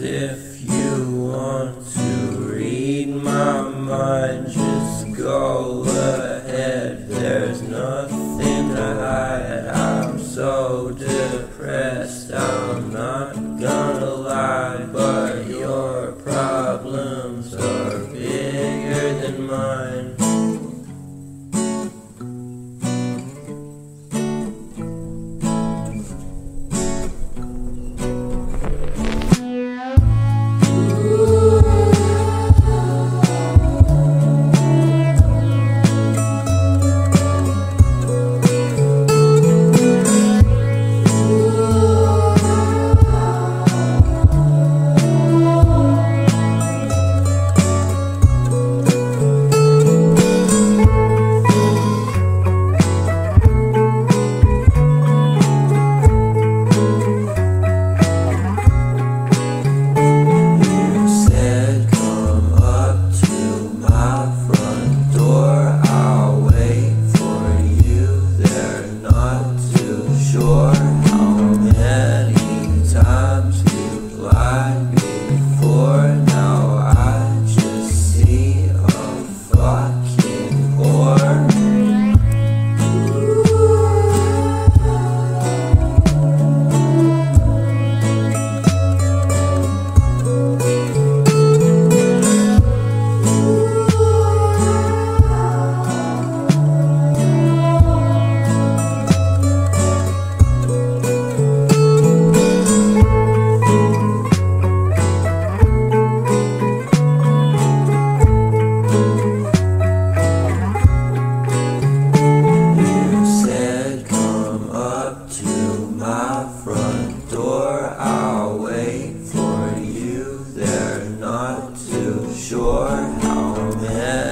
If you want to read my mind, just go ahead. There's nothing to hide. I'm so depressed, I'm not gonna lie, but you're proud. Yeah.